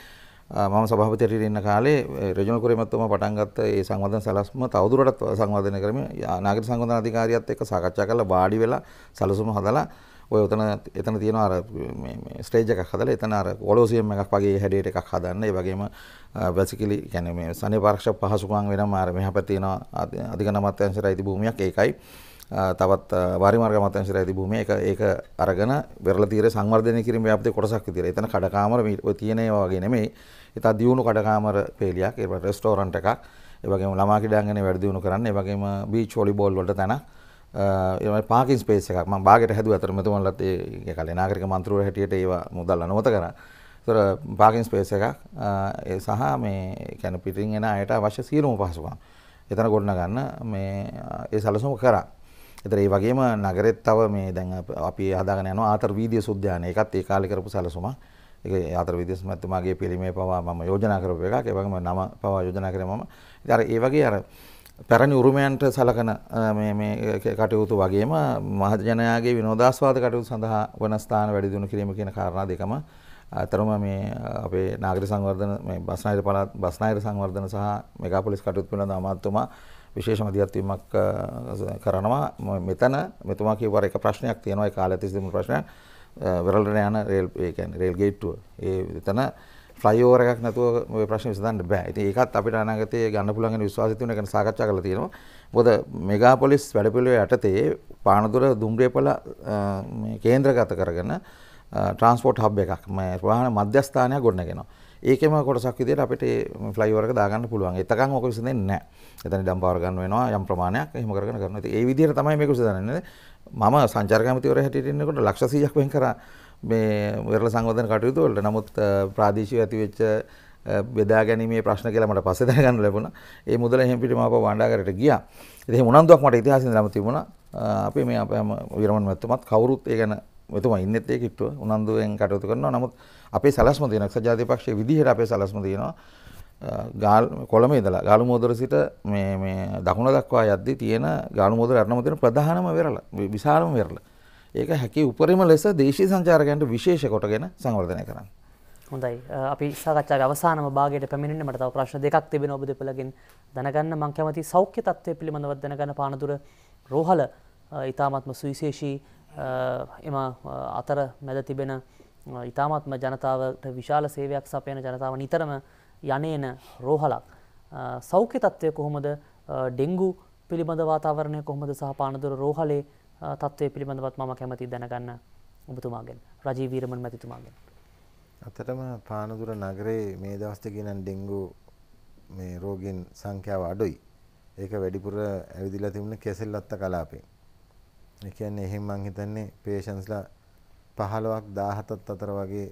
මම සභාපතියට ඉන්න කාලේ රජනල් කුරේමත්තුමා පටන් ගත්ත ඒ සංවර්ධන සැලැස්ම තවදුරටත් සංවර්ධනය කරමින් නාගරික සංවර්ධන අධිකාරියත් එක්ක සාකච්ඡා කරලා වාඩි වෙලා සැලසුම හදලා ඔය උතන එතන තියෙන අර මේ ස්ටේජ් එකක් හදලා එතන අර කොලෝසියම් එකක් වගේ හැඩයට එකක් හදන්න. ඒ වගේම බැසිකලි කියන්නේ මේ සනේ පාරක්ෂක පහසුකම් වෙනම අර මෙහා පැත්තේ තියෙන අධිකරණ අමාත්‍යාංශයට අයිති භූමියක් ඒකයි. තවත් වාරි මාර්ග අමාත්‍යාංශයට අයිති භූමිය. ඒක ඒක අරගෙන වෙරළ තීරය සංවර්ධනය කිරීම ව්‍යාපෘතියේ කොටසක් විදියට. එතන කඩකාමර ඔය තියෙන ඒවා වගේ නෙමෙයි. ඉතා දියුණු කඩකාමර පේලියක් ඒ රෙස්ටෝරන්ට් එකක්. ඒ වගේම ළමා ක්‍රීඩාංගණය වැඩි දියුණු කරන්න. ඒ වගේම බීච් වොලිබෝල් වලට තැනක් ඒ පාකින් ස්පේස් එකක් මම බාගෙට හැදුවා අතර මෙතුමන්ලත් ඒ කලේ නාගරික මන්ත්‍රීවරු හැටියට ඒවා මුදල් අනුමත කරා. ඒතර පාකින් ස්පේස් එකක් ඒ සහ මේ කියන්නේ පිටින් එන අයට අවශ්‍ය සියලුම පහසුකම්. එතන ගොඩනගන්න මේ ඒ සැලසුම කරා. ඒතර ඒ වගේම නගරෙත් තව මේ දැන් අපි හදාගෙන යනවා ආතර වීදිය සුද්ධායන. ඒකත් ඒ කාලේ කරපු සැලසුමක්. ඒක ආතර විදේශ මැතිතුමාගේ පිළිමේ පවා මම යෝජනා කරපු එකක්. ඒ වගේම නම පවා යෝජනා කරේ මම. ඉතින් අර ඒ වගේ අර පැරණි උරුමයන්ට සලකන මේ මේ කටයුතු වගේම මහජනයාගේ විනෝදාස්වාද කටයුතු සඳහා වන ස්ථාන වැඩි දියුණු කිරීම කියන කාරණා දෙකම අතරම මේ අපේ නාගරික සංවර්ධන මේ බස්නාහිර පළාත් බස්නාහිර සංවර්ධන සහ මෙගාපොලිස් කටයුතු පිළිබඳ අමාත්‍යතුමා විශේෂ මදිහත්වීමක් කරනවා. මෙතන මෙතුමා කියවර එක ප්‍රශ්නයක් තියෙනවා. ඒ කාලේ තිස්සේ ප්‍රශ්නයක්. වෙරළට යන රේල් ඒ කියන්නේ රේල් ගේට්ටුව. ඒ එතන ෆ්ලයිಓවර් එකක් නැතුව ඔය ප්‍රශ්නේ විසඳන්න බෑ. ඉතින් ඒකත් අපිට අනාගතයේ ගන්න පුළුවන් වෙන විශ්වාසය තියෙන එක සාකච්ඡා කරලා තියෙනවා. මොකද මෙගාපොලිස් වැඩපිළිවෙල යටතේ පානදුර දුම්රියපල මේ කේන්ද්‍රගත කරගෙන ට්‍රාන්ස්පෝර්ට් හබ් එකක් මේ ප්‍රවාහන මධ්‍යස්ථානයක් ගොඩනගෙනවා. ඒකෙම කොටසක් විදිහට අපිට ෆ්ලයිಓවර් එක දාගන්න පුළුවන්. එතකන් ඔක විසඳෙන්නේ නැහැ. එතන ඉඩම් පවර ගන්න වෙනවා යම් ප්‍රමාණයක් එහෙම කරගෙන කරනවා. ඉතින් ඒ විදිහට තමයි මේක විසඳන්නේ. මම සංචාරක ඇමතිවරයා හැටියට ඉන්නකොට ලක්ෂ 100ක් වෙන් කරා මේ වෙරළ සංවර්ධන කටයුතු වලට. නමුත් ප්‍රාදේශීය ඇතිවෙච්ච බෙදා ගැනීමේ ප්‍රශ්න කියලා මට පස්සේ දැනගන්න ලැබුණා. ඒ මුදල එහෙම පිටිම ආපහු වණ්ඩාගරට ගියා. ඉතින් එහෙම උනන්දුවක් මට ඉතිහාසයෙන් දැනම තිබුණා. අපි මේ අපේ විරමණ මැතිතුමත් කවුරුත් ඒ ගැන මෙතුමා ඉන්නෙත් ඒ කිට්ටුව උනන්දුවෙන් කටයුතු කරනවා. නමුත් අපේ සැලැස්ම තියෙනවා. එක්සත් ජාතික පක්ෂයේ විදිහට අපේ සැලැස්ම තියෙනවා. ගාල් කොළඹ ඉඳලා ගාලු මෝදර සිට මේ මේ දකුණ දක්වා යද්දී තියෙන ගාලු මෝදර අරණම තියෙන ප්‍රධානම වෙරළ විශාලම වෙරළ. ඒක හැකි උපරිම ලෙස දේශීය සංචාරකයන්ට විශේෂ කොටගෙන සංවර්ධනය කරන්න. හොඳයි. අපි සාකච්ඡාවේ අවසානම භාගයට පැමිණෙන්න මට තව ප්‍රශ්න දෙකක් තිබෙනවා ඔබ දෙපළගෙන්. දැනගන්න මම කැමති සෞඛ්‍ය තත්ත්වය පිළිබඳව දැනගන්න පානදුර රෝහල ඊ타මාත්ම සුවිශේෂී එම අතර මැද තිබෙන ඊ타මාත්ම ජනතාවට විශාල සේවයක් සපයන ජනතාව නිතරම යනේන රෝහලක්. සෞඛ්‍ය තත්ත්වය කොහොමද? ඩෙංගු පිළිබඳ වාතාවරණය කොහොමද? සහ පානදුර රෝහලේ තත්ත්වය පිළිබඳවත් මම කැමති දැනගන්න ඔබතුමාගෙන් රජී වීරමන් මැතිතුමාගෙන්. අතටම පානදුර නගරේ මේ දවස් දෙකේ නම් ඩෙන්ගු මේ රෝගීන් සංඛ්‍යාව අඩුයි. ඒක වැඩිපුර ඇවිදලා තිබුණේ කෙසෙල්ලත්ත කලාපේ. ඒ කියන්නේ එහෙන් මං හිතන්නේ පේෂන්ස්ලා 15ක් 17ක් අතර වගේ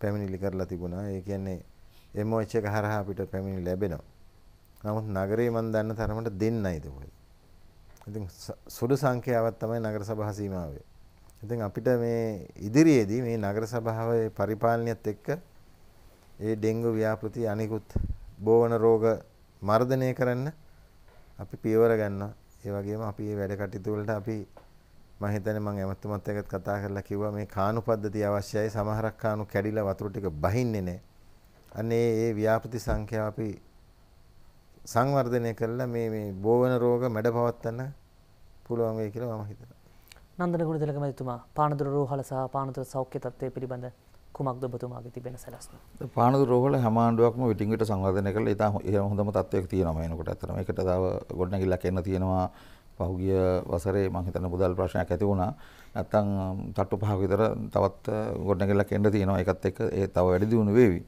පැමිණිලි කරලා තිබුණා. ඒ කියන්නේ MOH එක හරහා අපිට පැමිණිලි ලැබෙනවා. නමුත් නගරේ මන් දන්න තරමට දෙන්නයිද කොහෙද? ඉතින් සුළු සංඛ්‍යාවක් තමයි නගර සභා සීමාව. ඉතින් අපිට මේ ඉදිරියේදී මේ නගර සභාවේ පරිපාලනයත් එක්ක ඒ ඩෙන්ගු ව්‍යාපෘති අනිකුත් බෝවන රෝග මර්ධනය කරන්න අපි පියවර ගන්නවා. ඒ වගේම අපි මේ වැඩ කටයුතු වලට අපි මම හිතන්නේ මම ඇමතුමත් එක්කත් කතා කරලා කිව්වා මේ කානු පද්ධතිය අවශ්‍යයි. සමහරක් කානු කැඩිලා වතුර ටික බහින්නේ නැහැ. අනේ ඒ ව්‍යාපෘති සංඛ්‍යාව අපි සංවර්ධනය කරලා මේ මේ බෝවන රෝග මැඩ පවත්වන්න පුළුවන් වෙයි කියලා මම හිතනවා. නන්දන ගුණතිලක මැතිතුමා පානදුර රෝහල සහ පානදුර සෞඛ්‍ය තත්ත්වය පිළිබඳ කුමක්ද ඔබතුමාගේ තිබෙන සැලස්ම? පානදු රෝහල හැම ආණ්ඩුවක්ම විටින් විට සංවර්ධනය කරලා ඉතා හො- ඉහළ හොඳම තත්ත්වයක තියෙනවා එනකොට ඇත්තටම. ඒකට තව ගොඩනැගිල්ලක් එන්න තියෙනවා. පහුගිය වසරේ මම හිතන්නේ මුදල් ප්‍රශ්නයක් ඇති වුණා. නැත්තම් තට්ටු පහක විතර තවත් ගොඩනැගිල්ලක් එන්න තියෙනවා. ඒකත් එක්ක ඒ තව වැඩි දියුණු වේවි.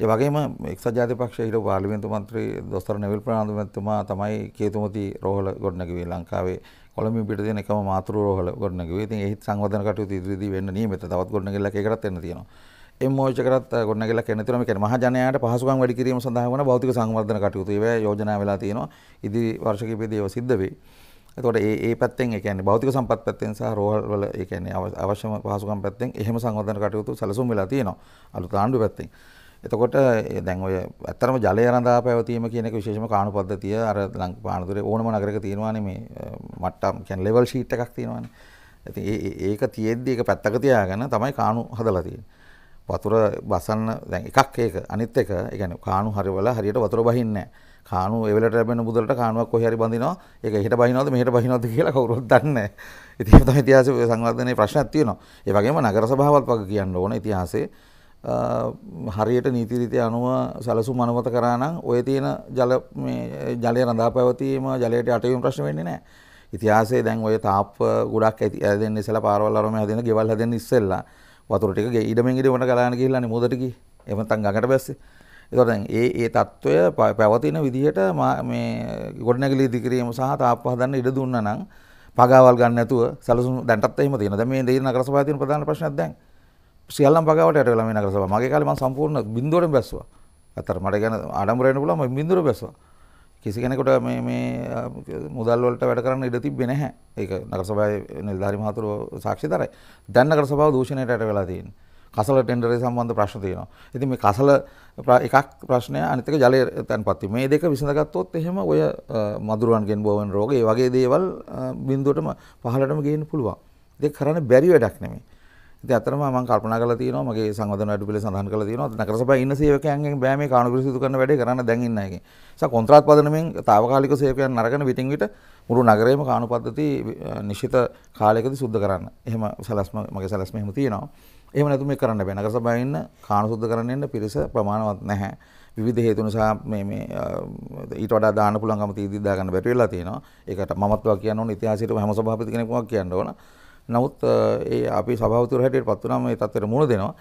ඒ වගේම එක්සත් ජාතික පක්ෂයේ හිටපු පාර්ලිමේන්තු මන්ත්‍රී දොස්තර නෙවිල් ප්‍රනාන්දු මැතිතුමා තමයි කේතුමති රෝහල ගොඩනැගුවේ ලංකාවේ කොළඹින් පිට තියෙන එකම මාතෘ රෝහල ගොඩනැගුවේ. ඉතින් ඒහිත් සංවර්ධන කටයුතු ඉදිරියේදී වෙන්න නියමිත. තවත් ගොඩනැගිල්ලක් ඒකටත් එන්න තියෙනවා. එම්මෝච කරත් ගොඩනැගිල්ලක් එන්න තියෙනවා. මේ කියන්නේ මහ ජනයාට පහසුකම් වැඩි කිරීම සඳහා වන භෞතික සංවර්ධන කටයුතු ඒවා යෝජනා වෙලා තියෙනවා. ඉදිරි වර්ෂ කිහිපෙදී ඒවා සිද්ධ වෙයි. එතකොට ඒ ඒ පැත්තෙන් ඒ කියන්නේ භෞතික සම්පත් පැත්තෙන් සහ රෝහල් වල ඒ කියන්නේ අව- අවශ්‍යම පහසුකම් පැත්තෙන් එහෙම සංවර්ධන කටයුතු සැලසුම් වෙලා තියෙනවා. අලුත් ආණ්ඩුව පැත්තෙන්. එතකොට ඒ දැන් ඔය ඇත්තටම ජලය රඳා පැවතීම කියන එක විශේෂම කාණු පද්ධතිය අර ලංක- පානදුරේ ඕනම නගරයක තියෙනවානේ මේ අ, මට්ටම් කියන්නේ ලෙවල් ෂීට් එකක් තියෙනවානේ. ඉතින් ඒ ඒ- ඒක තියෙද්දි ඒක පැත්තක තියාගෙන තමයි කාණු හදලා තියෙන්නේ. වතුර බසන්න දැන් එකක් ඒක අනිත් එක ඒ කියන්නේ කාණු හරිවල හරියට වතුර බහින්නේ නැහැ. කාණු ඒ වෙලට ලැබෙන මුදලට කාණුවක් කොහේ හරි බඳිනවා. ඒක එහෙට බහිනවද මෙහෙට බහිනවද කියලා කවුරුත් දන්නේ නැහැ. ඉතින් ඒක තමයි ඉතිහාසයේ සංවර්ධනයේ ප්‍රශ්නයක් තියෙනවා. ඒ වගේම නගර සභාවත් වගේ කියන්න ඕන ඉතිහාසයේ අ, හරියට නීතිරීතය අනුව සැලසු මනවත කරානම් ඔය තියෙන ජල ජලය රඳා පැවතීම ජලයට අටවීම ප්‍රශ්න වෙන්නේ නෑ. ඉතිහාසේ දැන් ඔය තාප් ගොඩක් ඇති ඇදෙන ඉස්සලා පාරවල් අරම හැදෙන ගෙවල් හැදෙන ඉස්සෙල්ලා වතුර ටික ඊඩමෙන් ඊඩමට ගලාගෙන ගිහිල්ලානේ මොදට ගිහී. එහෙම නැත්නම් ගඟට බැස්සේ. ඒතකොට දැන් ඒ ඒ తত্ত্বය පැවතින විදිහට මේ ගොඩනැගිලි ඉදිකිරීම සහ තාප්ප හදන්න ඉඩ දුන්නා නම් පගාවල් ගන්න නැතුව සැලසුම් දැන්ටත් එහෙම තියෙනවා. දැන් මේ දේන නගර සභාවේ තියෙන ප්‍රධාන ප්‍රශ්නයක් දැන් සියල්ලම් පගාවට යට වෙලා මේ නගර සභාව. මගේ කාලේ මම සම්පූර්ණ බින්දුවරෙන් බැස්සුවා. අතර මට ගැන ආඩම්බර වෙන්න පුළුවන් මම බින්දුවර බැස්සුවා. කිසි කෙනෙකුට මේ මේ අ, මුදල් වලට වැඩ කරන්න ඉඩ තිබ්බේ නැහැ. ඒක නගර සභාවේ නිලධාරි මහතුරු සාක්ෂිදාරයි. දැන් නගර සභාව දූෂණයට යට වෙලා තියෙනවා. කසල ටෙන්ඩරේ සම්බන්ධ ප්‍රශ්න තියෙනවා. ඉතින් මේ කසල ප්‍ර- එකක් ප්‍රශ්නය අනිත් එක ජලය තැන්පත් වීම. මේ දෙක විසඳගත්තොත් එහෙම ඔය අ, මදුරුවන්ගෙන් බෝවෙන රෝග ඒ වගේ දේවල් අ, බිඳුවටම පහළටම ගේන්න පුළුවන්. ඒක කරන්න බැරි වැඩක් නෙමෙයි. ඉතින් අතරම මම කල්පනා කරලා තියෙනවා මගේ සංවර්ධන වැඩ පිළිවෙල සඳහන් කරලා තියෙනවා නගර සභාවේ ඉන්න සේවකයන්ගෙන් බෑ මේ කාණු පිරිසිදු කරන වැඩේ කරන්න දැන් ඉන්න එකෙන්. නිසා කොන්ත්‍රාත් පදනමෙන් తాවකාලික සේවකයන් අරගෙන විටින් විට මුළු නගරේම කාණු පද්ධති අ, නිශ්චිත කාලයකදී සුද්ධ කරන්න. එහෙම සැලැස්ම මගේ සැලැස්ම එහෙම තියෙනවා. එහෙම නැතු මේ කරන්න බෑ. නගර සභාවේ ඉන්න කාණු සුද්ධ කරන්න ඉන්න පිරිස ප්‍රමාණවත් නැහැ. විවිධ හේතු නිසා මේ මේ අ, ඊට වඩා දාන්න පුළුවන්කම තීදී දා ගන්න බැරි වෙලා තියෙනවා. ඒකට මමත් වා කියන්න ඕන ඉතිහාසයේම හැම සභාපති කෙනෙක්ම කියන්න ඕන. නමුත් අ, ඒ අපි සභාවතුර හැටියට පත් වුණාම මේ තත්ත්වෙට මුහුණ දෙනවා.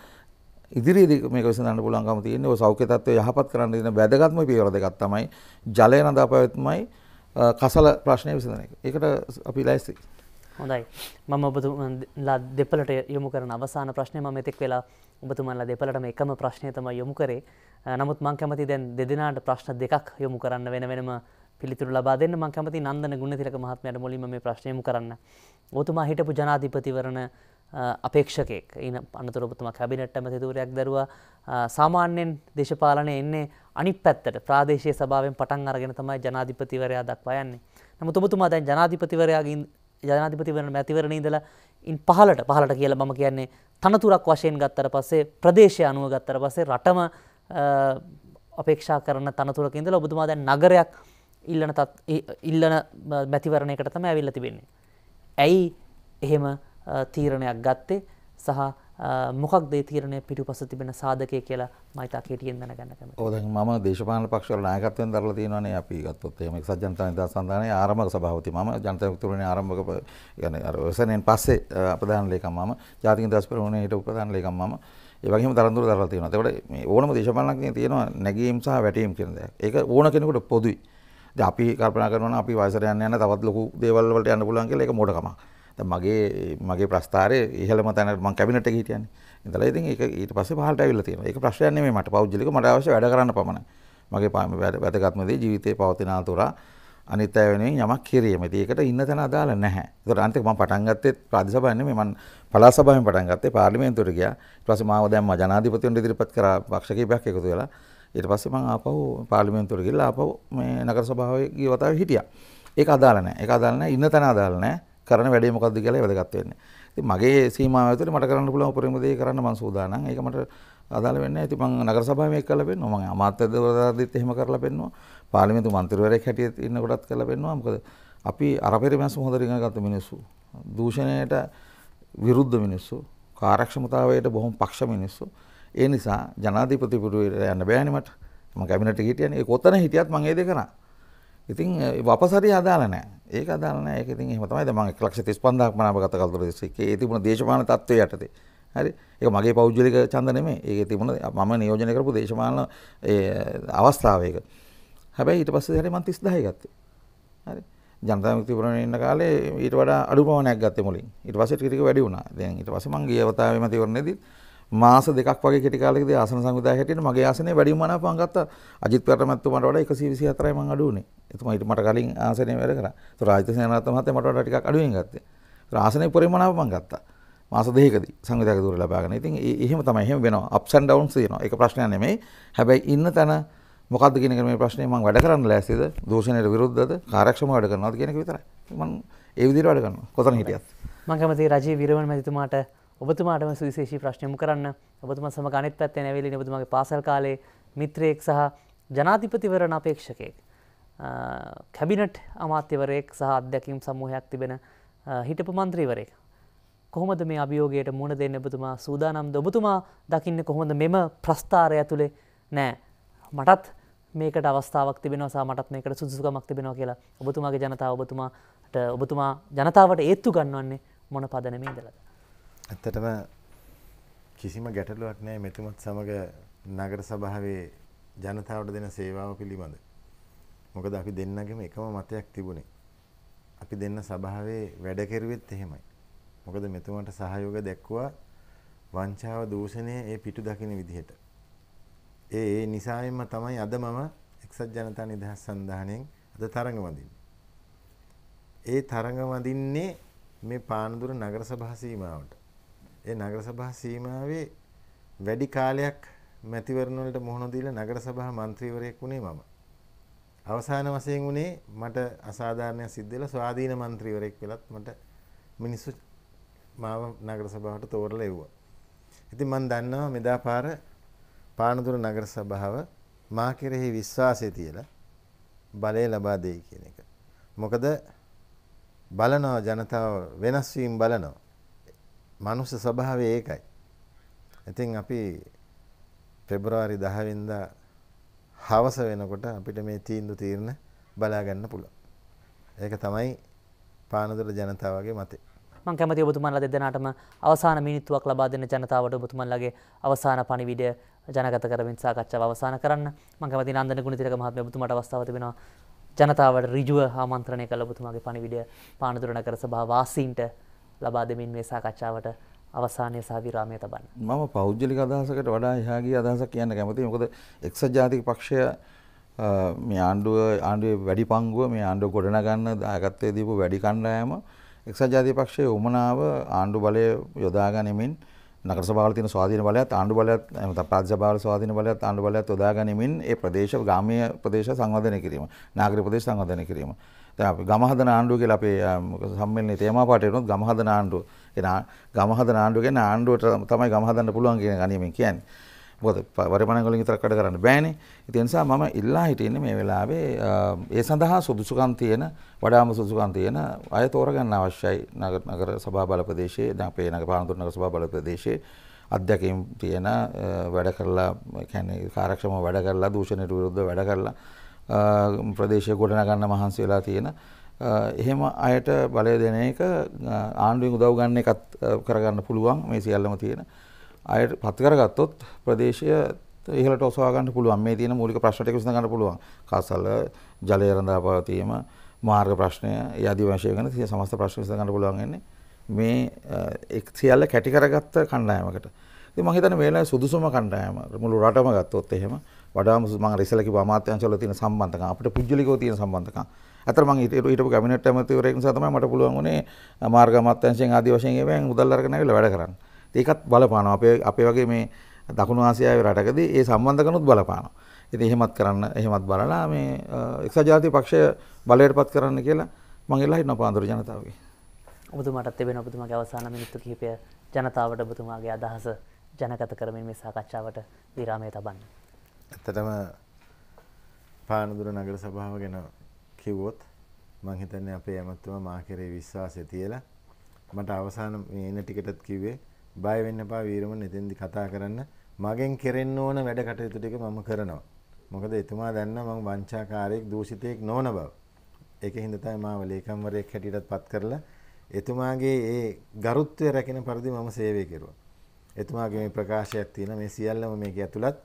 ඉදිරියේදී මේක විසඳන්න පුළුවන්කම තියෙන්නේ ඔය සෞඛ්‍ය තත්ත්වය යහපත් කරන්න දෙන වැදගත්ම පියවර දෙකක් තමයි ජලය නදා පැවැත්මයි අ, කසල ප්‍රශ්නය විසඳන එක. ඒකට අපි ලෑස්ති. හොඳයි මම ඔබතුමන්ලා දෙපලට යොමු කරන අවසාන ප්‍රශ්නය මම එතෙක් වෙලා ඔබතුමන්ලා දෙපලටම එකම ප්‍රශ්නය තමයි යොමු කරේ අ, නමුත් මං කැමති දැන් දෙදෙනාට ප්‍රශ්න දෙකක් යොමු කරන්න වෙන වෙනම පිළිතුරු ලබා දෙන්න මං කැමති නන්දන ගුණතිලක මහත්මයාට මුලින්ම මේ ප්‍රශ්නය යොමු කරන්න. ඔබතුමා හිටපු ජනාධිපතිවරණ අ, අපේක්ෂකයෙක් ඉන අනතුර ඔබතුමා කැබිනට් ඇමතිතුරයක් දරුවා අ, සාමාන්‍යයෙන් දේශපාලනය එන්නේ අනිත් පැත්තට ප්‍රාදේශීය සභාවෙන් පටන් අරගෙන තමයි ජනාධිපතිවරයා දක්වා යන්නේ. නමුත් ඔබතුමා දැන් ජනාධිපතිවරයාගේ ජනාධිපතිවරණ මැතිවරණ ඉඳලා ඉන් පහලට පහලට කියලා මම කියන්නේ තනතුරක් වශයෙන් ගත්තට පස්සේ ප්‍රදේශය අනුව ගත්තට පස්සේ රටම අ, අපේක්ෂා කරන තනතුරක ඉඳලා ඔබතුමා දැන් නගරයක් ඉල්ලන ඉල්ලන මැතිවරණයකට තම ඇවිල්ල තිබෙන්නේ. ඇයි එහෙම තීරණයක් ගත්තේ? සහ මොකක් දේ තීරණය පිටු පස තිබෙන සාධකය කියලා මයිතා කෙටියෙන් දැන ගන්නකම ඕද ම දේශපාල පක්ෂල නායකත්වයෙන් දරල තියනවන අපි ගත්තොත් එම එක්සත් ජනතා නිදා සන්ධානය ආරම්භක සභාවති ම ජනතතුරණ ආරම්භක යන අරවසනයෙන් පස්සේ අපදාන ලේකම් මම. ජාතික දස් පරවණේ හිට උපදාන ලේකම් මම. ඒවගේ තරඳුර දරලා තියෙනවා. ඒකට ඕනම දේශපාලනඥයෙක් තියෙනවා නැගීම් සහ වැටීම් කියන දේ. ඒක ඕන කෙනෙකුට පොදුයි. දැන් අපි කල්පනා කරනවා නම් අපි වයසට යන්න යන තවත් ලොකු දේවල් වලට යන්න පුළුවන් කියලා ඒක මොඩකමක්. දැන් මගේ මගේ ප්‍රස්ථාරයේ ඉහළම තැන මම කැබිනට් එකේ හිටියනේ. ඉඳලා ඉතින් ඒක ඊට පස්සේ පහළට ඇවිල්ලා තියෙනවා. ඒක ප්‍රශ්නයක් නෙමෙයි මට පෞද්ගලික මට අවශ්‍ය වැඩ කරන්න පමණයි. මගේ පා- වැද- වැදගත්ම දේ ජීවිතේ පවතින අතුරා අනිත් අය වෙනුවෙන් යමක් කිරීම. ඉතින් ඒකට ඉන්න තැන අදාළ නැහැ. ඒකට අන්තික මම පටන් ගත්තේ ප්‍රාදේශ නෙමෙයි මම පළාත් සභාවෙන් පටන් ගත්තේ පාර්ලිමේන්තුවට ගියා. ඊට පස්සේ මාව දැම්මා ජනාධිපතිවරුන් ඉදිරිපත් කරා පක්ෂ කිහිපයක් එකතු වෙලා. ඊට පස්සේ මම ආපහු පාර්ලිමේන්තුවට ගිහලා ආපහු මේ නගර සභාවේ ගිය වතාවේ හිටියා. ඒක අදාළ නැහැ. ඒක අදාළ නැහැ. ඉන්න තැන අදාළ නැහැ. කරන වැඩේ මොකද්ද කියලා වැදගත් වෙන්නේ. ඉතින් මගේ සීමාව ඇතුලේ මට කරන්න පුළුවන් උපරිම දේ කරන්න මම සූදානම්. ඒක මට අදාළ වෙන්නේ නැහැ. ඉතින් මම නගර සභාවේ මේක කරලා පෙන්නුවා. මම අමාත්‍යවරයාදිත් එහෙම කරලා පෙන්නුවා. පාර්ලිමේන්තු මන්ත්‍රීවරයෙක් හැටියට ඉන්න කොටත් කරලා පෙන්නුවා. මොකද අපි අරපෙරමැස්ම හොඳට ඉගෙන ගත්ත මිනිස්සු. දූෂණයට විරුද්ධ මිනිස්සු. කාර්යක්ෂමතාවයට බොහොම පක්ෂ මිනිස්සු. ඒ නිසා ජනාධිපතිපුරුවයට යන්න බෑනේ මට. මම කැබිනට් එකේ හිටියනේ. ඒ කොතන හිටියත් මම ඒ දේ කරා. ඉතින් වපසරිය අදාළ නැහැ. ඒක අදාළ නැහැ. ඒක ඉතින් එහෙම තමයි. දැන් මම 1,35,000ක් මනාපගත කල්තර දිස්ත්‍රික්කයේ ඒ තිබුණ දේශපාලන තත්ත්වයේ යටතේ. හරි. ඒක මගේ පෞද්ගලික ඡන්ද නෙමෙයි. ඒකේ තිබුණ මම නියෝජනය කරපු දේශපාලන ඒ අවස්ථාව ඒක. හැබැයි ඊට පස්සේ හැරි මම 30000 ගත්තේ. හරි. ජනතා විමුක්ති පුරවණේ ඉන්න කාලේ ඊට වඩා අඩු ප්‍රමාණයක් ගත්තේ මුලින්. ඊට පස්සේ ටික ටික වැඩි වුණා. දැන් ඊට පස්සේ මම ගිය අවතාවේ මැතිවරණයේදී මාස දෙකක් වගේ කෙටි කාලෙකදී ආසන සංවිධායක හැටියට මගේ ආසනය වැඩිම මනාප මම ගත්තා. අජිත් පෙරමැතිතුමාට වඩා 124යි මම අඩු වුණේ. එතුමා ඊට මට කලින් ආසනය වැඩ කරා. ඒතර රාජිත සේනාරත්න මහත්තයා මට වඩා ටිකක් අඩුවෙන් ගත්තේ. ඒතර ආසනය පරිමනාප මම ගත්තා. මාස දෙකකදී සංවිධායක ධූර ලබාගෙන. ඉතින් එහෙම තමයි එහෙම වෙනවා. ups and downs තියෙනවා. ඒක ප්‍රශ්නයක් නෙමෙයි. හැබැයි ඉන්න තැන මොකක්ද කියන එක මේ ප්‍රශ්නේ මම වැඩ කරන්න ලෑස්තිද? දූෂණයට විරුද්ධද? කාර්යක්ෂමව වැඩ කරනවද කියන එක විතරයි. මම ඒ විදිහට වැඩ කරනවා. කොතන හිටියත්. මම කැමතියි රජී විරමණ මැතිතුමාට ඔබතුමාටම සුවිශේෂී ප්‍රශ්න යොමු කරන්න. ඔබතුමා සමග අනිත් පැත්තෙන් ඇවිල්ලා ඔබතුමාගේ පාසල් කාලේ මිත්‍රයෙක් සහ ජනාධිපතිවරණ අපේක්ෂකයෙක්. කැබිනට් අමාත්‍යවරයෙක් සහ අධ්‍යක්ීම් සමූහයක් තිබෙන හිටපු මන්ත්‍රීවරයෙක්. කොහොමද මේ අභියෝගයට මුණ දෙන්න ඔබතුමා සූදානම්ද ඔබතුමා දකින්න කොහොමද මෙම ප්‍රස්ථාරය ඇතුලේ නෑ මටත් මේකට අවස්ථාවක් තිබෙනවා සහ මටත් මේකට සුදුසුකමක් තිබෙනවා කියලා ඔබතුමාගේ ජනතාව ඔබතුමාට ඔබතුමා ජනතාවට ඒත්තු ගන්නවන්නේ මොන පදනමේ ඉඳලාද? ඇත්තටම කිසිම ගැටලුවක් නැහැ මෙතුමත් සමග නගර සභාවේ ජනතාවට දෙන සේවාව පිළිබඳ. මොකද අපි දෙන්නගෙම එකම මතයක් තිබුණේ. අපි දෙන්න සභාවේ වැඩ කෙරුවෙත් එහෙමයි. මොකද මෙතුමන්ට සහයෝග දැක්වුවා වංචාව දූෂණය ඒ පිටු දකින විදිහට. ඒ ඒ නිසායෙන්ම තමයි අද මම එක්සත් ජනතා නිදහස් සන්ධානයෙන් අද තරඟ වදින්නේ. ඒ තරඟ වදින්නේ මේ පානදුර නගර සභා සීමාවට. ඒ නගර සභා සීමාවේ වැඩි කාලයක් මැතිවරණ වලට මුහුණ දීලා නගර සභා මන්ත්‍රීවරයෙක් වුණේ මම. අවසාන වශයෙන් උනේ මට අසාධාරණයක් සිද්ධ වෙලා ස්වාධීන මන්ත්‍රීවරයෙක් වෙලත් මට මිනිස්සු මාව නගර සභාවට තෝරලා එව්වා. ඉතින් මම දන්නවා මෙදා පාර පානදුර නගර සභාව මා කෙරෙහි විශ්වාසය තියලා බලය ලබා දෙයි කියන එක. මොකද බලනවා ජනතාව වෙනස් වීම බලනවා. මනුස්ස ස්වභාවය ඒකයි. ඉතින් අපි පෙබරවාරි 10 වෙනිදා හවස වෙනකොට අපිට මේ තීන්දුව తీරන බලා ගන්න පුළුවන්. ඒක තමයි පානදුර ජනතාවගේ මතය. මං කැමති ඔබතුමන්ලා දෙදෙනාටම අවසාන මිනිත්තුවක් ලබා දෙන ජනතාවට ඔබතුමන්ලගේ අවසාන පණිවිඩය ජනගත කරමින් සාකච්ඡාව අවසන් කරන්න මම කැමති නන්දන ගුණතිලක මහත්මයා ඔබතුමාට අවස්ථාව තිබෙනවා ජනතාවට ඍජුව ආමන්ත්‍රණය කළ ඔබතුමාගේ පණිවිඩය පානදුර නගර සභාව වාසීන්ට ලබා දෙමින් මේ සාකච්ඡාවට අවසානය සහ විරාමය තබන්න. මම පෞද්ගලික අදහසකට වඩා එහා ගිය අදහසක් කියන්න කැමතියි. මොකද එක්සත් ජාතික පක්ෂය මේ ආණ්ඩුව ආණ්ඩුවේ වැඩි පංගුව මේ ආණ්ඩුව ගොඩනගන්න දායකත්වයේ දීපු වැඩි කණ්ඩායම එක්සත් ජාතික පක්ෂයේ උමනාව ආණ්ඩු බලය යොදා ගනිමින් නගර සභාවල තියෙන ස්වාධීන බලයත් ආණ්ඩු බලයත් එහෙම නැත්නම් ප්‍රාදේශ සභාවල ස්වාධීන බලයත් ආණ්ඩු බලයත් යොදා ගනිමින් ඒ ප්‍රදේශ ගාමීය ප්‍රදේශ සංවර්ධනය කිරීම නාගරික ප්‍රදේශ සංවර්ධනය කිරීම දැන් අපි ගම හදන ආණ්ඩුව කියලා අපේ සම්මේලනයේ තේමා පාඩේ වුණොත් ගම හදන ආණ්ඩුව ඒ ගම හදන ආණ්ඩුව කියන්නේ ආණ්ඩුවට තමයි ගම හදන්න පුළුවන් කියන ගණීමෙන් කියන්නේ මොකද වරපණ වලින් විතරක් වැඩ කරන්න බෑනේ. ඒ නිසා මම ඉල්ලා හිටින්නේ මේ වෙලාවේ ඒ සඳහා සුදුසුකම් තියෙන වඩාම සුදුසුකම් තියෙන අය තෝරගන්න අවශ්‍යයි නගර නගර සභා බල ප්‍රදේශයේ දැන් අපේ නගර පානතුරු නගර සභා බල ප්‍රදේශයේ අධ්‍යක්ෂකම් තියෙන වැඩ කරලා කියන්නේ කාර්යක්ෂමව වැඩ කරලා දූෂණයට විරුද්ධව වැඩ කරලා ප්‍රදේශය ගොඩනගන්න මහන්සි වෙලා තියෙන එහෙම අයට බලය දෙන එක ආණ්ඩුවෙන් උදව් ගන්න එකත් කරගන්න පුළුවන් මේ සියල්ලම තියෙන අයට පත් කරගත්තොත් ප්‍රදේශය ඉහළට ඔසවා ගන්න පුළුවන්. මේ තියෙන මූලික ප්‍රශ්න ටික විසඳ ගන්න පුළුවන්. කාසල ජලය රඳා පවතීම, මාර්ග ප්‍රශ්නය, ඒ ආදී වශයෙන් ගැන තියෙන සමස්ත ප්‍රශ්න විසඳ ගන්න පුළුවන් වෙන්නේ මේ එක් සියල්ල කැටි කරගත්ත කණ්ඩායමකට. ඉතින් මම හිතන්නේ මේලා සුදුසුම කණ්ඩායම මුළු රටම ගත්තොත් එහෙම වඩාම මම ඉස්සෙල්ලා කිව්ව අමාත්‍යාංශවල තියෙන සම්බන්ධකම් අපිට පුජ්‍යලිකව තියෙන සම්බන්ධකම්. අතර මම හිටපු කැබිනට් ඇමතිවරයෙක් නිසා තමයි මට පුළුවන් වුණේ මාර්ග අමාත්‍යාංශයෙන් ආදී වශයෙන් ඒවෙන් මුදල් අරගෙන ආවිල්ලා වැඩ කරන්න. ඒකත් බලපානවා අපේ අපේ වගේ මේ දකුණු ආසියාවේ රටකදී ඒ සම්බන්ධකනුත් බලපානවා. ඉතින් එහෙමත් කරන්න එහෙමත් බලලා මේ එක්සත් ජාතික පක්ෂය බලයටපත් කරන්න කියලා මම ඉල්ලා හිටනවා පාන්දුර ජනතාවගේ. ඔබතුමාටත් තිබෙන ඔබතුමාගේ අවසාන මිනිත්තු කිහිපය ජනතාවට ඔබතුමාගේ අදහස ජනගත කරමින් මේ සාකච්ඡාවට විරාමය තබන්න. ඇත්තටම පානදුර නගර සභාව ගැන කිව්වොත් මං හිතන්නේ අපේ ඇමතුමා මා කෙරේ විශ්වාසය තියලා මට අවසාන මේ එන ටිකටත් කිව්වේ බය වෙන්න එපා වීරමන් එතෙන්දි කතා කරන්න මගෙන් කෙරෙන්න ඕන වැඩ කටයුතු ටික මම කරනවා. මොකද එතුමා දන්න මම වංචාකාරයෙක් දූෂිතයෙක් නොවන බව. ඒකින් තමයි මාව ලේකම්වරයෙක් හැටියටත් පත් කරලා එතුමාගේ ඒ ගරුත්වය රැකෙන පරිදි මම සේවය කෙරුවා. එතුමාගේ මේ ප්‍රකාශයක් තියෙන මේ සියල්ලම මේක ඇතුළත්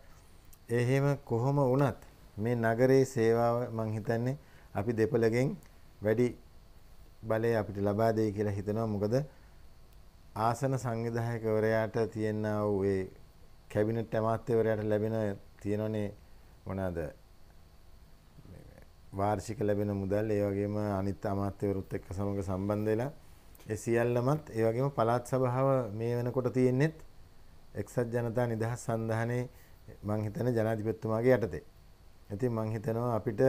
එහෙම කොහොම වුණත් මේ නගරේ සේවාව මං හිතන්නේ අපි දෙපළගෙන් වැඩි බලය අපිට ලබා දෙයි කියලා හිතනවා. මොකද ආසන සංවිධායකවරයාට තියෙනා වූ ඒ කැබිනට් අමාත්‍යවරයාට ලැබෙන තියෙනනේ මොනවාද? වාර්ෂික ලැබෙන මුදල් ඒ වගේම අනිත් අමාත්‍යවරුත් එක්ක සමග සම්බන්ධ වෙලා ඒ සියල්ලමත් ඒ වගේම පළාත් සභාව මේ වෙනකොට තියෙන්නේත් එක්සත් ජනතා නිදහස් සන්ධානයේ මං හිතන ජනාධිපතිතුමාගේ යටතේ. ඉතින් මං හිතනවා අපිට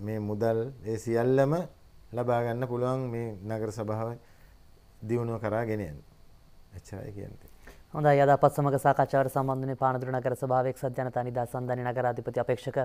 මේ මුදල් ඒ සියල්ලම ලබා ගන්න පුළුවන් මේ නගර සභාව දියුණුව කරා ගෙන යන්න. එච්චරයි කියන්නේ. හොඳයි. අද අපත් සමග සාකච්ඡාවට සම්බන්ධ වුණේ පානදුර නගර සභාවේ එක්සත් ජනතා නිදහස් සන්ධානයේ නගරාධිපති අපේක්ෂක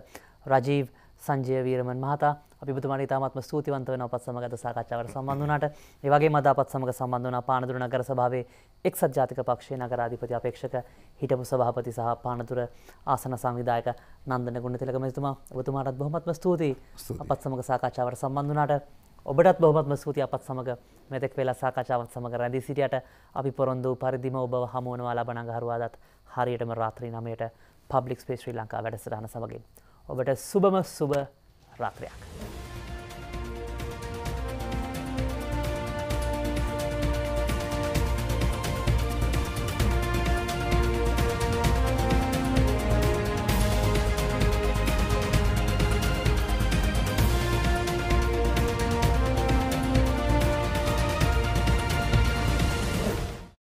රජීව් සංජය වීරමන් මහතා. අපි ඔබතුමාට ඉතාමත්ම ස්තුතිවන්ත වෙනවා අපත් සමග අද සාකච්ඡාවට සම්බන්ධ වුණාට. ඒ වගේම අද අපත් සමග සම්බන්ධ වුණා පානදුර නගර සභාවේ එක්සත් ජාතික පක්ෂයේ නගරාධිපති අපේක්ෂක හිටපු සභාපති සහ පානදුර ආසන සංවිධායක නන්දන ගුණතිලක මැතිතුමා ඔබතුමාටත් බොහොමත්ම ස්තුතියි. අපත් සමග සාකච්ඡාවට සම්බන්ධ වුණාට ඔබටත් බොහොමත්ම ස්තුතියි අපත් සමග මෙතෙක් වෙලා සාකච්ඡාවත් සමග රැඳී සිටියට. අපි පොරොන්දු පරිදිම ඔබව හමු වෙනවා ලබන අඟහරුවාදාත් හරියටම රාත්‍රී 9ට පබ්ලික් ස්පේස් ශ්‍රී ලංකා වැඩසටහන සමගින්. ඔබට සුබම සුබ රාත්‍රියක්.